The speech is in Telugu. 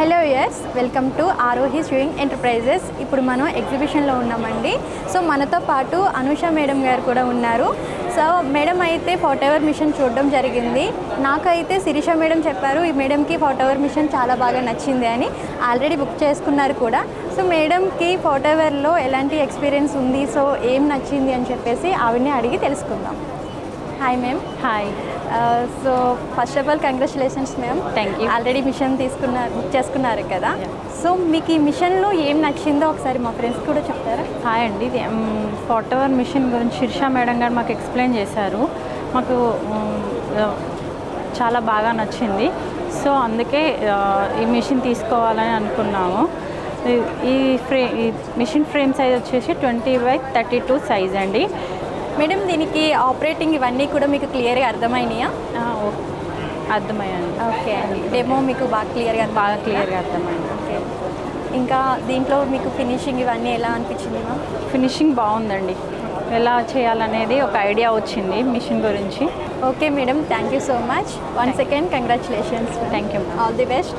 Hello yes welcome to Arohi swing enterprises ఇప్పుడు మనం ఎగ్జిబిషన్లో ఉన్నామండి. సో మనతో పాటు అనుష మేడం గారు కూడా ఉన్నారు. సో మేడం అయితే ఫాట్ ఎవర్ మిషన్ చూడడం జరిగింది. నాకైతే శిరీష మేడం చెప్పారు ఈ మేడంకి ఫాట్ ఎవర్ మిషన్ చాలా బాగా నచ్చింది అని ఆల్రెడీ బుక్ చేసుకున్నారు కూడా. సో మేడంకి ఫాట్ ఎవర్లో ఎలాంటి ఎక్స్పీరియన్స్ ఉంది? సో ఏం నచ్చింది? అని చెప్పేసి ఆవిడని అడిగి తెలుసుకుందాం. Hi ma'am hi so first of all congratulations ma'am Thank you. Already machine తీసుకున్నారు బుక్ చేసుకున్నారు కదా. సో మీకు ఈ మిషన్లో ఏం నచ్చిందో ఒకసారి మా ఫ్రెండ్స్ కూడా చెప్తారా? హాయ్ అండి. ఇది ఫాట్ అవర్ మిషన్ గురించి శిర్షా మేడం గారు మాకు ఎక్స్ప్లెయిన్ చేశారు. మాకు మ్, ఆ, చాలా బాగా నచ్చింది. సో అందుకే ఆ, ఈ మిషన్ తీసుకోవాలని అనుకున్నాము. ఈ- ఈ ఫ్రే ఈ మిషన్ ఫ్రేమ్ సైజ్ వచ్చేసి twenty by thirty two size అండి. మేడం దీనికి ఆపరేటింగ్ ఇవన్నీ కూడా మీకు క్లియర్గా అర్థమైనాయా? అర్థమయ్యండి ఓకే అండి. డెమో మీకు బాగా క్లియర్గా బాగా క్లియర్గా అర్థమైంది. ఓకే. ఇంకా దీంట్లో మీకు ఫినిషింగ్ ఇవన్నీ ఎలా అనిపించింది మ్యామ్ ఫినిషింగ్ బాగుందండి. ఎలా చేయాలనేది ఒక ఐడియా వచ్చింది మిషన్ గురించి. Okay madam thank you so much one second congratulations thank you all the best